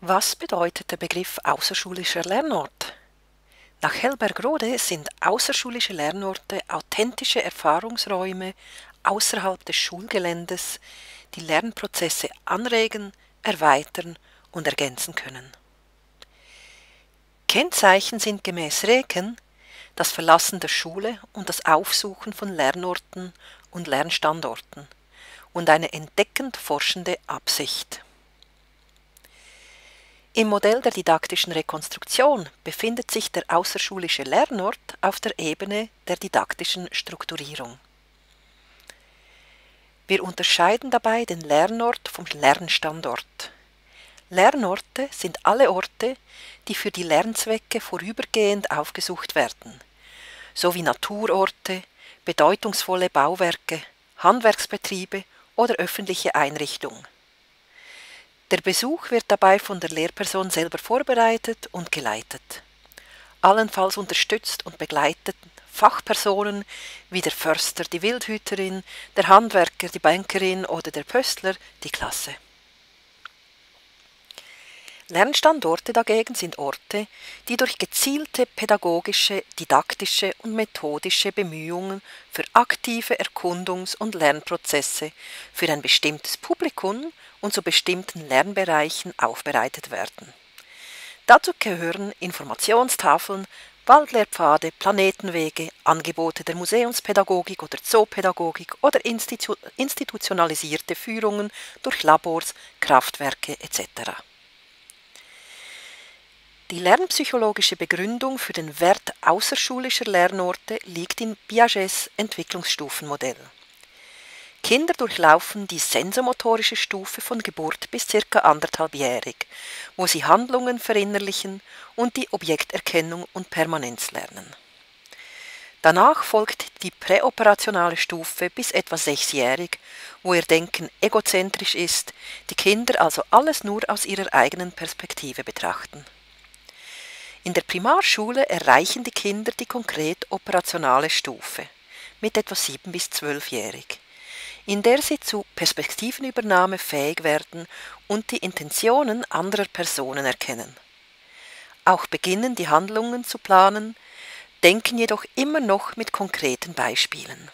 Was bedeutet der Begriff außerschulischer Lernort? Nach Hellberg-Rode sind außerschulische Lernorte authentische Erfahrungsräume außerhalb des Schulgeländes, die Lernprozesse anregen, erweitern und ergänzen können. Kennzeichen sind gemäß Reken das Verlassen der Schule und das Aufsuchen von Lernorten und Lernstandorten und eine entdeckend forschende Absicht. Im Modell der didaktischen Rekonstruktion befindet sich der außerschulische Lernort auf der Ebene der didaktischen Strukturierung. Wir unterscheiden dabei den Lernort vom Lernstandort. Lernorte sind alle Orte, die für die Lernzwecke vorübergehend aufgesucht werden, sowie Naturorte, bedeutungsvolle Bauwerke, Handwerksbetriebe oder öffentliche Einrichtungen. Der Besuch wird dabei von der Lehrperson selber vorbereitet und geleitet. Allenfalls unterstützt und begleitet Fachpersonen wie der Förster, die Wildhüterin, der Handwerker, die Bankerin oder der Pöstler die Klasse. Lernstandorte dagegen sind Orte, die durch gezielte pädagogische, didaktische und methodische Bemühungen für aktive Erkundungs- und Lernprozesse für ein bestimmtes Publikum und zu bestimmten Lernbereichen aufbereitet werden. Dazu gehören Informationstafeln, Waldlehrpfade, Planetenwege, Angebote der Museumspädagogik oder Zoopädagogik oder institu institutionalisierte Führungen durch Labors, Kraftwerke etc. Die lernpsychologische Begründung für den Wert außerschulischer Lernorte liegt in Piagets Entwicklungsstufenmodell. Kinder durchlaufen die sensomotorische Stufe von Geburt bis circa anderthalbjährig, wo sie Handlungen verinnerlichen und die Objekterkennung und Permanenz lernen. Danach folgt die präoperationale Stufe bis etwa sechsjährig, wo ihr Denken egozentrisch ist, die Kinder also alles nur aus ihrer eigenen Perspektive betrachten. In der Primarschule erreichen die Kinder die konkret operationale Stufe mit etwa sieben bis zwölfjährig in der sie zu Perspektivenübernahme fähig werden und die Intentionen anderer Personen erkennen. Auch beginnen die Handlungen zu planen, denken jedoch immer noch mit konkreten Beispielen.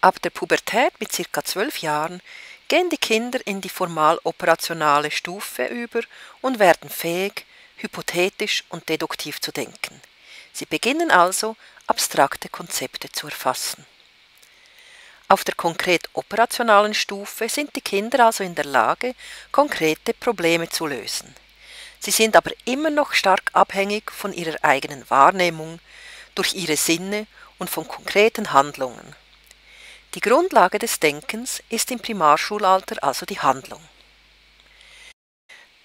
Ab der Pubertät mit circa zwölf Jahren gehen die Kinder in die formal operationale Stufe über und werden fähig, hypothetisch und deduktiv zu denken. Sie beginnen also, abstrakte Konzepte zu erfassen. Auf der konkret operationalen Stufe sind die Kinder also in der Lage, konkrete Probleme zu lösen. Sie sind aber immer noch stark abhängig von ihrer eigenen Wahrnehmung, durch ihre Sinne und von konkreten Handlungen. Die Grundlage des Denkens ist im Primarschulalter also die Handlung.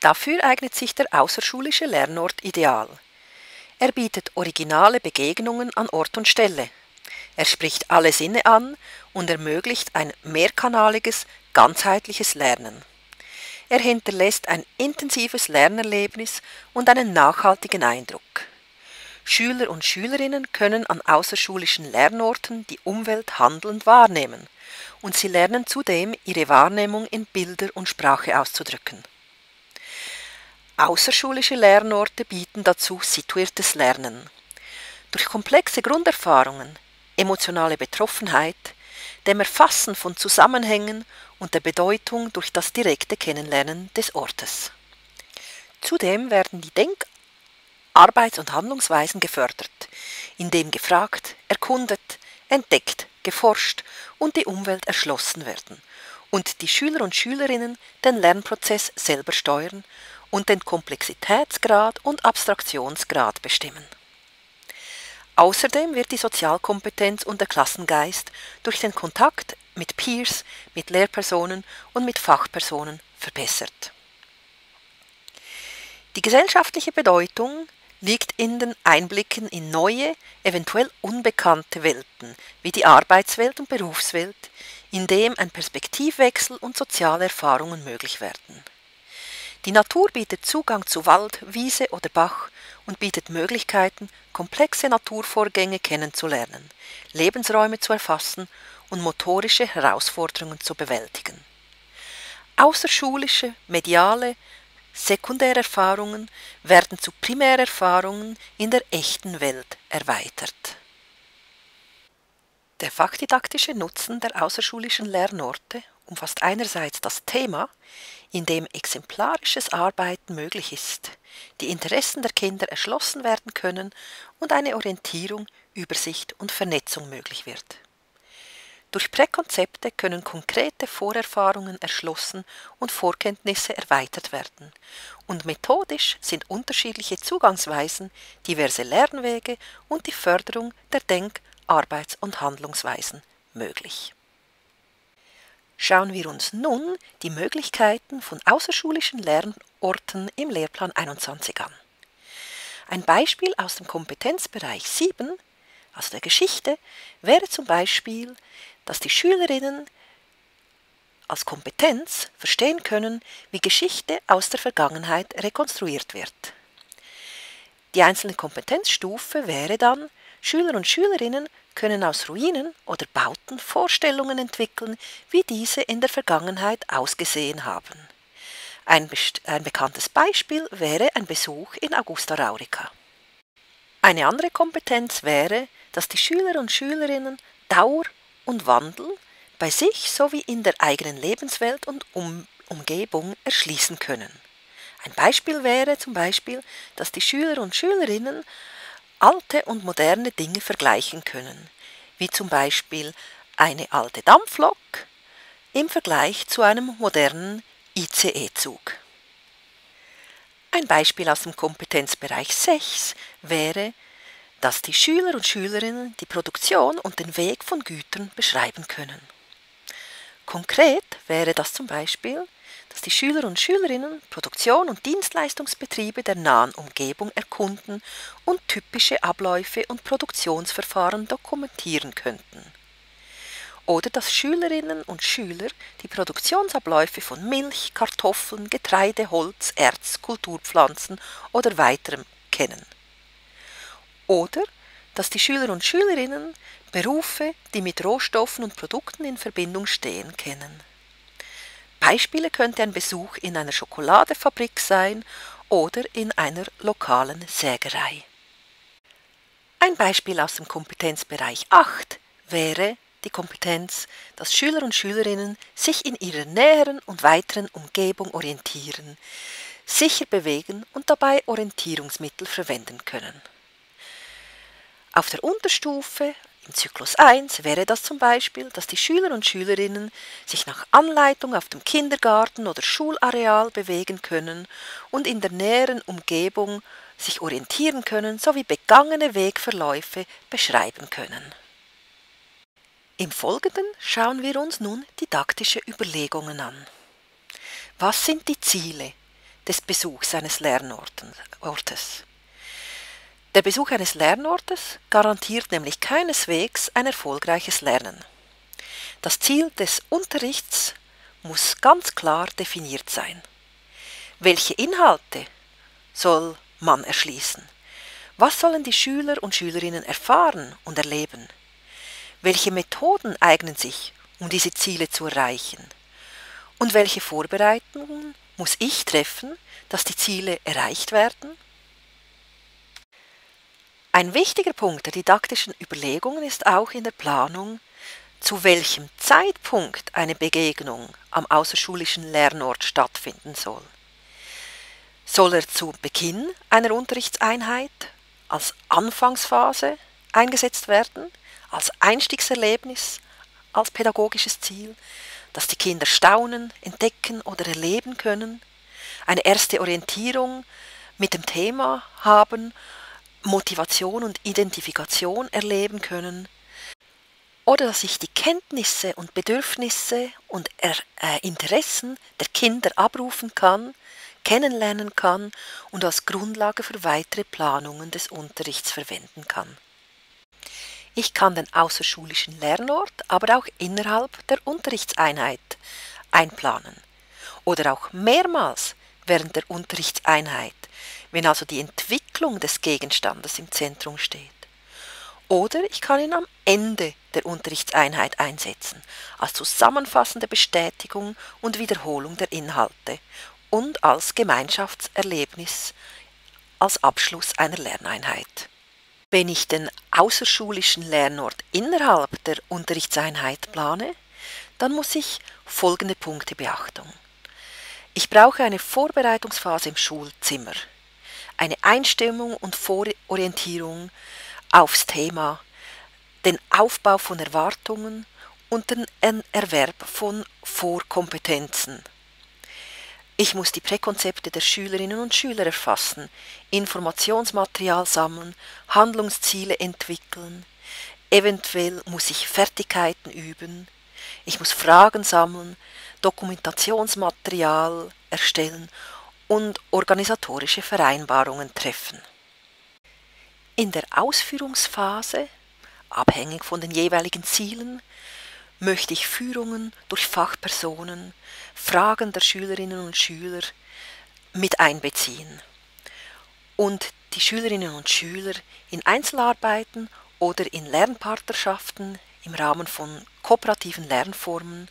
Dafür eignet sich der außerschulische Lernort ideal. Er bietet originale Begegnungen an Ort und Stelle, er spricht alle Sinne an und ermöglicht ein mehrkanaliges, ganzheitliches Lernen. Er hinterlässt ein intensives Lernerlebnis und einen nachhaltigen Eindruck. Schüler und Schülerinnen können an außerschulischen Lernorten die Umwelt handelnd wahrnehmen und sie lernen zudem ihre Wahrnehmung in Bilder und Sprache auszudrücken. Außerschulische Lernorte bieten dazu situiertes Lernen. Durch komplexe Grunderfahrungen emotionale Betroffenheit, dem Erfassen von Zusammenhängen und der Bedeutung durch das direkte Kennenlernen des Ortes. Zudem werden die Denk-, Arbeits- und Handlungsweisen gefördert, indem gefragt, erkundet, entdeckt, geforscht und die Umwelt erschlossen werden und die Schüler und Schülerinnen den Lernprozess selber steuern und den Komplexitätsgrad und Abstraktionsgrad bestimmen. Außerdem wird die Sozialkompetenz und der Klassengeist durch den Kontakt mit Peers, mit Lehrpersonen und mit Fachpersonen verbessert. Die gesellschaftliche Bedeutung liegt in den Einblicken in neue, eventuell unbekannte Welten, wie die Arbeitswelt und Berufswelt, in dem ein Perspektivwechsel und soziale Erfahrungen möglich werden. Die Natur bietet Zugang zu Wald, Wiese oder Bach und bietet Möglichkeiten, komplexe Naturvorgänge kennenzulernen, Lebensräume zu erfassen und motorische Herausforderungen zu bewältigen. Außerschulische, mediale, Sekundärerfahrungen werden zu Primärerfahrungen in der echten Welt erweitert. Der fachdidaktische Nutzen der außerschulischen Lernorte umfasst einerseits das Thema, in dem exemplarisches Arbeiten möglich ist, die Interessen der Kinder erschlossen werden können und eine Orientierung, Übersicht und Vernetzung möglich wird. Durch Präkonzepte können konkrete Vorerfahrungen erschlossen und Vorkenntnisse erweitert werden, und methodisch sind unterschiedliche Zugangsweisen, diverse Lernwege und die Förderung der Denk-, Arbeits- und Handlungsweisen möglich. Schauen wir uns nun die Möglichkeiten von außerschulischen Lernorten im Lehrplan 21 an. Ein Beispiel aus dem Kompetenzbereich 7, also der Geschichte, wäre zum Beispiel, dass die Schülerinnen als Kompetenz verstehen können, wie Geschichte aus der Vergangenheit rekonstruiert wird. Die einzelne Kompetenzstufe wäre dann, Schüler und Schülerinnen können aus Ruinen oder Bauten Vorstellungen entwickeln, wie diese in der Vergangenheit ausgesehen haben. Ein, ein, bekanntes Beispiel wäre ein Besuch in Augusta Raurica. Eine andere Kompetenz wäre, dass die Schüler und Schülerinnen Dauer und Wandel bei sich sowie in der eigenen Lebenswelt und um Umgebung erschließen können. Ein Beispiel wäre zum Beispiel, dass die Schüler und Schülerinnen alte und moderne Dinge vergleichen können, wie zum Beispiel eine alte Dampflok im Vergleich zu einem modernen ICE-Zug. Ein Beispiel aus dem Kompetenzbereich 6 wäre, dass die Schüler und Schülerinnen die Produktion und den Weg von Gütern beschreiben können. Konkret wäre das zum Beispiel, dass die Schüler und Schülerinnen Produktion und Dienstleistungsbetriebe der nahen Umgebung erkunden und typische Abläufe und Produktionsverfahren dokumentieren könnten. Oder dass Schülerinnen und Schüler die Produktionsabläufe von Milch, Kartoffeln, Getreide, Holz, Erz, Kulturpflanzen oder weiterem kennen. Oder dass die Schüler und Schülerinnen Berufe, die mit Rohstoffen und Produkten in Verbindung stehen, kennen. Beispiele könnte ein Besuch in einer Schokoladefabrik sein oder in einer lokalen Sägerei. Ein Beispiel aus dem Kompetenzbereich 8 wäre die Kompetenz, dass Schüler und Schülerinnen sich in ihrer näheren und weiteren Umgebung orientieren, sicher bewegen und dabei Orientierungsmittel verwenden können. Auf der Unterstufe im Zyklus 1 wäre das zum Beispiel, dass die Schüler und Schülerinnen sich nach Anleitung auf dem Kindergarten oder Schulareal bewegen können und in der näheren Umgebung sich orientieren können sowie begangene Wegverläufe beschreiben können. Im Folgenden schauen wir uns nun didaktische Überlegungen an. Was sind die Ziele des Besuchs eines Lernortes? Der Besuch eines Lernortes garantiert nämlich keineswegs ein erfolgreiches Lernen. Das Ziel des Unterrichts muss ganz klar definiert sein. Welche Inhalte soll man erschließen? Was sollen die Schüler und Schülerinnen erfahren und erleben? Welche Methoden eignen sich, um diese Ziele zu erreichen? Und welche Vorbereitungen muss ich treffen, dass die Ziele erreicht werden? Ein wichtiger Punkt der didaktischen Überlegungen ist auch in der Planung, zu welchem Zeitpunkt eine Begegnung am außerschulischen Lernort stattfinden soll. Soll er zu Beginn einer Unterrichtseinheit, als Anfangsphase eingesetzt werden, als Einstiegserlebnis, als pädagogisches Ziel, dass die Kinder staunen, entdecken oder erleben können, eine erste Orientierung mit dem Thema haben Motivation und Identifikation erleben können oder dass ich die Kenntnisse und Bedürfnisse und er äh, Interessen der Kinder abrufen kann, kennenlernen kann und als Grundlage für weitere Planungen des Unterrichts verwenden kann. Ich kann den außerschulischen Lernort aber auch innerhalb der Unterrichtseinheit einplanen oder auch mehrmals während der Unterrichtseinheit wenn also die Entwicklung des Gegenstandes im Zentrum steht. Oder ich kann ihn am Ende der Unterrichtseinheit einsetzen, als zusammenfassende Bestätigung und Wiederholung der Inhalte und als Gemeinschaftserlebnis als Abschluss einer Lerneinheit. Wenn ich den außerschulischen Lernort innerhalb der Unterrichtseinheit plane, dann muss ich folgende Punkte beachten. Ich brauche eine Vorbereitungsphase im Schulzimmer, eine Einstimmung und Vororientierung aufs Thema, den Aufbau von Erwartungen und den Erwerb von Vorkompetenzen. Ich muss die Präkonzepte der Schülerinnen und Schüler erfassen, Informationsmaterial sammeln, Handlungsziele entwickeln, eventuell muss ich Fertigkeiten üben, ich muss Fragen sammeln, Dokumentationsmaterial erstellen und organisatorische Vereinbarungen treffen. In der Ausführungsphase, abhängig von den jeweiligen Zielen, möchte ich Führungen durch Fachpersonen, Fragen der Schülerinnen und Schüler mit einbeziehen und die Schülerinnen und Schüler in Einzelarbeiten oder in Lernpartnerschaften im Rahmen von kooperativen Lernformen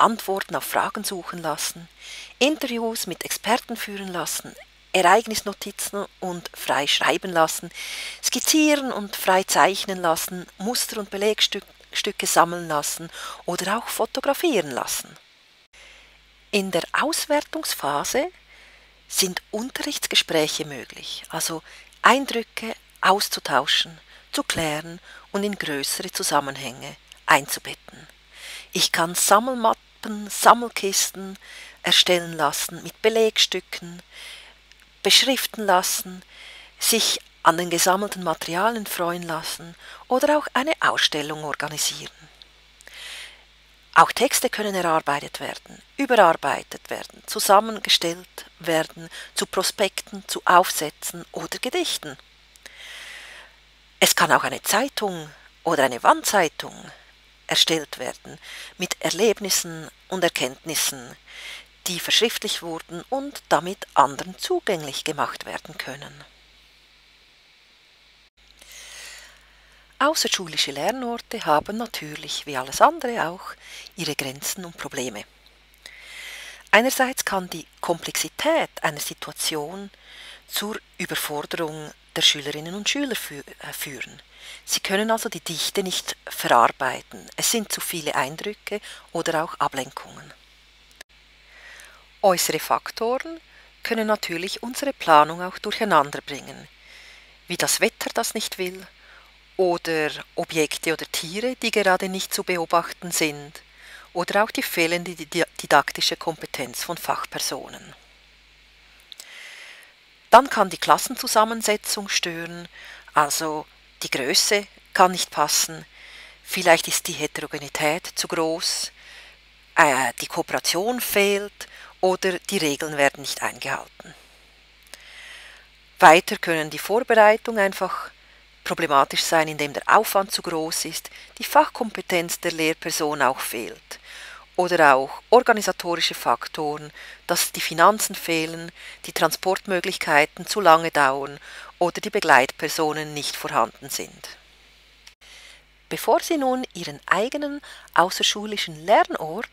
Antworten auf Fragen suchen lassen, Interviews mit Experten führen lassen, Ereignisnotizen und frei schreiben lassen, skizzieren und frei zeichnen lassen, Muster und Belegstücke sammeln lassen oder auch fotografieren lassen. In der Auswertungsphase sind Unterrichtsgespräche möglich, also Eindrücke auszutauschen, zu klären und in größere Zusammenhänge einzubetten. Ich kann Sammelmappen, Sammelkisten erstellen lassen mit Belegstücken, beschriften lassen, sich an den gesammelten Materialien freuen lassen oder auch eine Ausstellung organisieren. Auch Texte können erarbeitet werden, überarbeitet werden, zusammengestellt werden zu Prospekten, zu Aufsätzen oder Gedichten. Es kann auch eine Zeitung oder eine Wandzeitung erstellt werden mit Erlebnissen und Erkenntnissen, die verschriftlich wurden und damit anderen zugänglich gemacht werden können. Außerschulische Lernorte haben natürlich, wie alles andere auch, ihre Grenzen und Probleme. Einerseits kann die Komplexität einer Situation zur Überforderung der Schülerinnen und Schüler äh, führen. Sie können also die Dichte nicht verarbeiten. Es sind zu viele Eindrücke oder auch Ablenkungen. Äußere Faktoren können natürlich unsere Planung auch durcheinander bringen, wie das Wetter das nicht will, oder Objekte oder Tiere, die gerade nicht zu beobachten sind, oder auch die fehlende didaktische Kompetenz von Fachpersonen. Dann kann die Klassenzusammensetzung stören, also die Größe kann nicht passen, vielleicht ist die Heterogenität zu groß, äh, die Kooperation fehlt oder die Regeln werden nicht eingehalten. Weiter können die Vorbereitungen einfach problematisch sein, indem der Aufwand zu groß ist, die Fachkompetenz der Lehrperson auch fehlt oder auch organisatorische Faktoren, dass die Finanzen fehlen, die Transportmöglichkeiten zu lange dauern oder die Begleitpersonen nicht vorhanden sind. Bevor Sie nun Ihren eigenen außerschulischen Lernort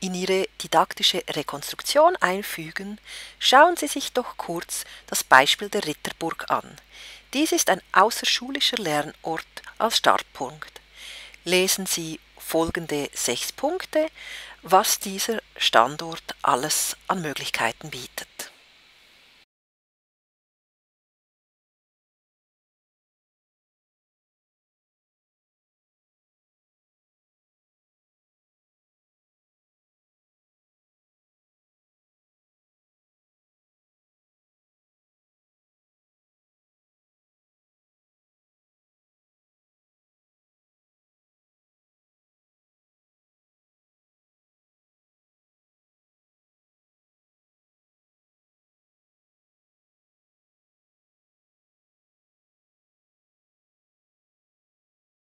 in Ihre didaktische Rekonstruktion einfügen, schauen Sie sich doch kurz das Beispiel der Ritterburg an. Dies ist ein außerschulischer Lernort als Startpunkt. Lesen Sie folgende sechs Punkte, was dieser Standort alles an Möglichkeiten bietet.